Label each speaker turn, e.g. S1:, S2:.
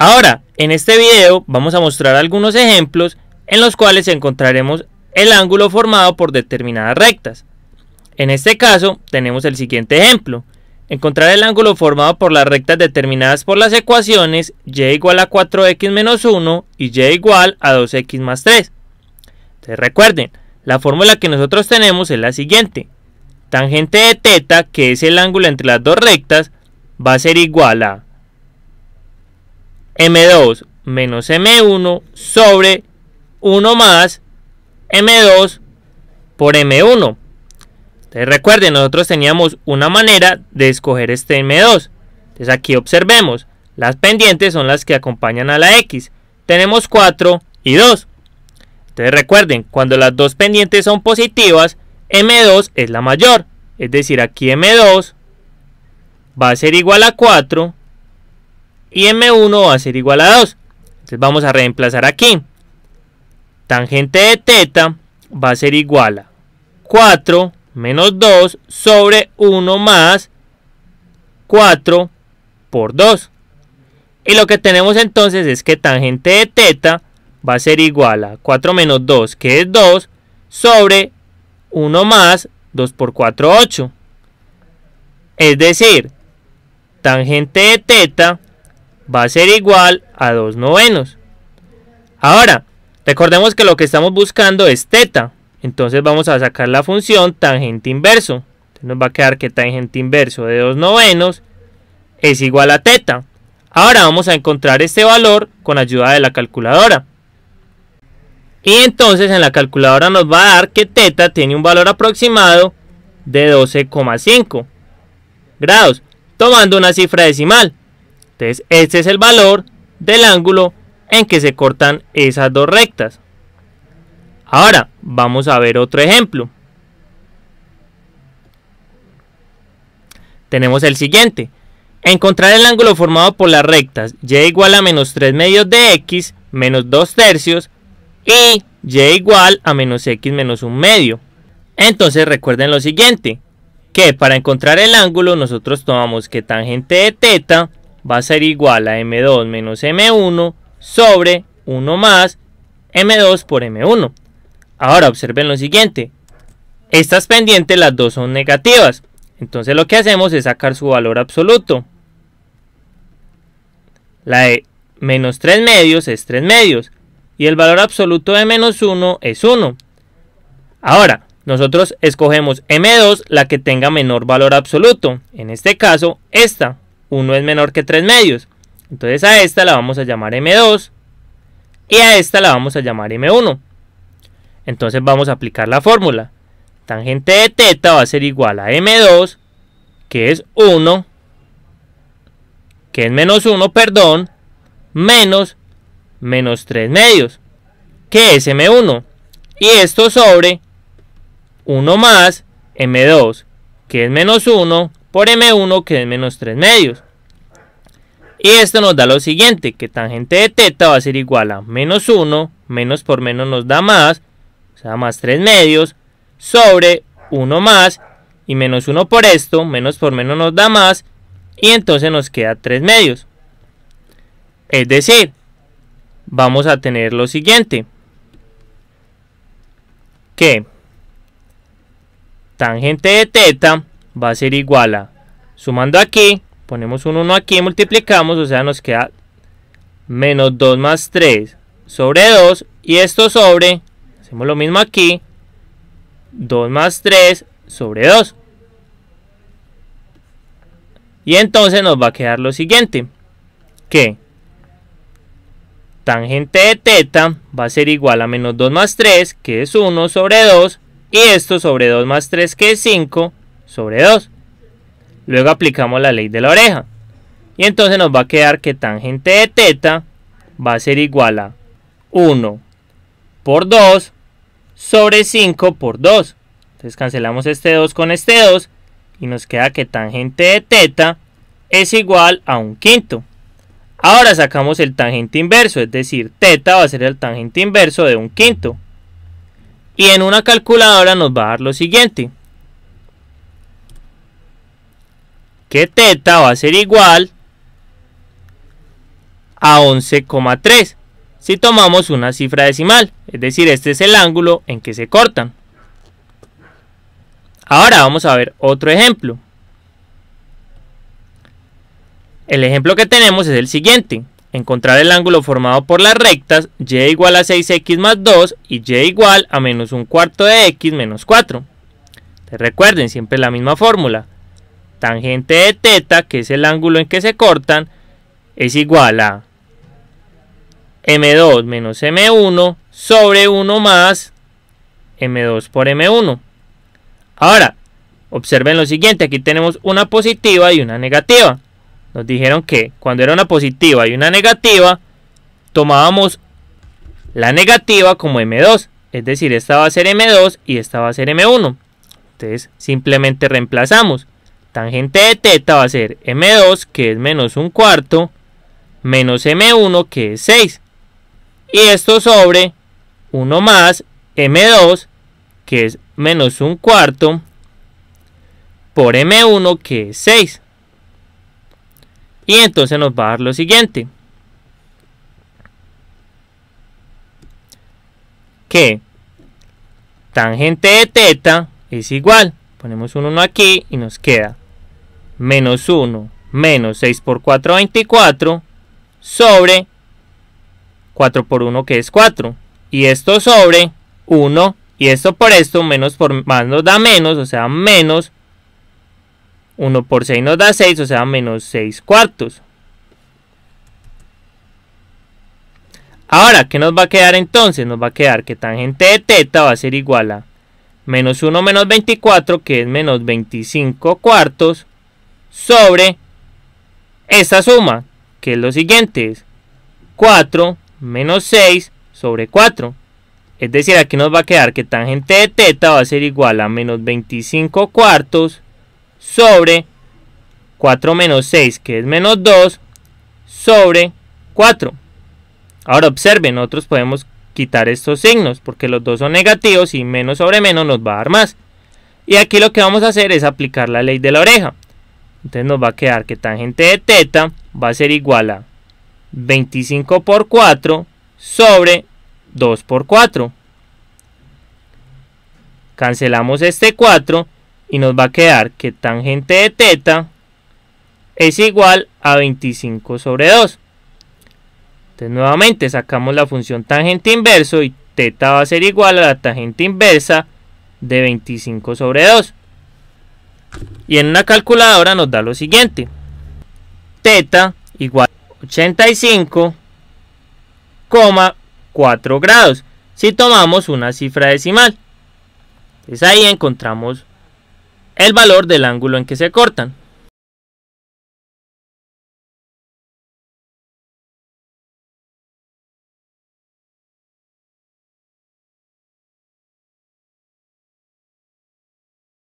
S1: Ahora, en este video vamos a mostrar algunos ejemplos en los cuales encontraremos el ángulo formado por determinadas rectas. En este caso tenemos el siguiente ejemplo. Encontrar el ángulo formado por las rectas determinadas por las ecuaciones y igual a 4x menos 1 y y igual a 2x más 3. Entonces recuerden, la fórmula que nosotros tenemos es la siguiente. Tangente de teta, que es el ángulo entre las dos rectas, va a ser igual a M2 menos M1 sobre 1 más M2 por M1. Entonces recuerden, nosotros teníamos una manera de escoger este M2. Entonces aquí observemos, las pendientes son las que acompañan a la X. Tenemos 4 y 2. Entonces recuerden, cuando las dos pendientes son positivas, M2 es la mayor. Es decir, aquí M2 va a ser igual a 4 y M1 va a ser igual a 2. Entonces vamos a reemplazar aquí. Tangente de teta va a ser igual a 4 menos 2 sobre 1 más 4 por 2. Y lo que tenemos entonces es que tangente de teta va a ser igual a 4 menos 2, que es 2, sobre 1 más 2 por 4, 8. Es decir, tangente de teta va a ser igual a 2 novenos. Ahora, recordemos que lo que estamos buscando es teta. Entonces vamos a sacar la función tangente inverso. nos va a quedar que tangente inverso de 2 novenos es igual a teta. Ahora vamos a encontrar este valor con ayuda de la calculadora. Y entonces en la calculadora nos va a dar que teta tiene un valor aproximado de 12,5 grados, tomando una cifra decimal. Entonces, este es el valor del ángulo en que se cortan esas dos rectas. Ahora, vamos a ver otro ejemplo. Tenemos el siguiente. Encontrar el ángulo formado por las rectas y igual a menos 3 medios de x menos 2 tercios y y igual a menos x menos 1 medio. Entonces recuerden lo siguiente, que para encontrar el ángulo nosotros tomamos que tangente de teta va a ser igual a m2 menos m1 sobre 1 más m2 por m1. Ahora observen lo siguiente. Estas pendientes las dos son negativas. Entonces lo que hacemos es sacar su valor absoluto. La de menos 3 medios es 3 medios. Y el valor absoluto de menos 1 es 1. Ahora, nosotros escogemos M2 la que tenga menor valor absoluto. En este caso, esta. 1 es menor que 3 medios. Entonces a esta la vamos a llamar M2 y a esta la vamos a llamar M1. Entonces vamos a aplicar la fórmula. Tangente de teta va a ser igual a M2, que es 1, que es menos 1, perdón, menos menos 3 medios, que es M1. Y esto sobre 1 más M2, que es menos 1, por M1 que es menos 3 medios. Y esto nos da lo siguiente, que tangente de teta va a ser igual a menos 1, menos por menos nos da más, o sea, más 3 medios, sobre 1 más, y menos 1 por esto, menos por menos nos da más, y entonces nos queda 3 medios. Es decir, vamos a tener lo siguiente, que tangente de teta va a ser igual a, sumando aquí, ponemos un 1 aquí, multiplicamos, o sea, nos queda menos 2 más 3 sobre 2, y esto sobre, hacemos lo mismo aquí, 2 más 3 sobre 2. Y entonces nos va a quedar lo siguiente, que tangente de teta va a ser igual a menos 2 más 3, que es 1 sobre 2, y esto sobre 2 más 3 que es 5 sobre 2. Luego aplicamos la ley de la oreja. Y entonces nos va a quedar que tangente de teta va a ser igual a 1 por 2 sobre 5 por 2. Entonces cancelamos este 2 con este 2 y nos queda que tangente de teta es igual a un quinto. Ahora sacamos el tangente inverso, es decir, teta va a ser el tangente inverso de un quinto. Y en una calculadora nos va a dar lo siguiente. Que teta va a ser igual a 11,3 si tomamos una cifra decimal, es decir, este es el ángulo en que se cortan. Ahora vamos a ver otro ejemplo. El ejemplo que tenemos es el siguiente. Encontrar el ángulo formado por las rectas y igual a 6x más 2 y y igual a menos un cuarto de x menos 4. recuerden siempre la misma fórmula. Tangente de teta, que es el ángulo en que se cortan, es igual a m2 menos m1 sobre 1 más m2 por m1. Ahora, observen lo siguiente, aquí tenemos una positiva y una negativa. Nos dijeron que cuando era una positiva y una negativa, tomábamos la negativa como m2, es decir, esta va a ser m2 y esta va a ser m1. Entonces, simplemente reemplazamos. Tangente de teta va a ser m2, que es menos un cuarto, menos m1, que es 6 y esto sobre 1 más m2 que es menos un cuarto por m1 que es 6 y entonces nos va a dar lo siguiente. Que tangente de teta es igual. Ponemos un 1 aquí y nos queda menos 1 menos 6 por 4 24 sobre 4 por 1 que es 4. Y esto sobre 1 y esto por esto menos por más nos da menos, o sea menos 1 por 6 nos da 6, o sea menos 6 cuartos. Ahora, ¿qué nos va a quedar entonces? Nos va a quedar que tangente de teta va a ser igual a menos 1 menos 24, que es menos 25 cuartos, sobre esta suma, que es lo siguiente, es 4 menos 6 sobre 4. Es decir, aquí nos va a quedar que tangente de teta va a ser igual a menos 25 cuartos sobre 4 menos 6, que es menos 2, sobre 4. Ahora observen, nosotros podemos quitar estos signos, porque los dos son negativos y menos sobre menos nos va a dar más. Y aquí lo que vamos a hacer es aplicar la ley de la oreja. Entonces nos va a quedar que tangente de teta va a ser igual a 25 por 4 sobre 2 por 4. Cancelamos este 4 y nos va a quedar que tangente de teta es igual a 25 sobre 2. Entonces nuevamente sacamos la función tangente inverso y teta va a ser igual a la tangente inversa de 25 sobre 2. Y en una calculadora nos da lo siguiente. Teta igual 85,4 grados si tomamos una cifra decimal. Entonces ahí encontramos el valor del ángulo en que se cortan.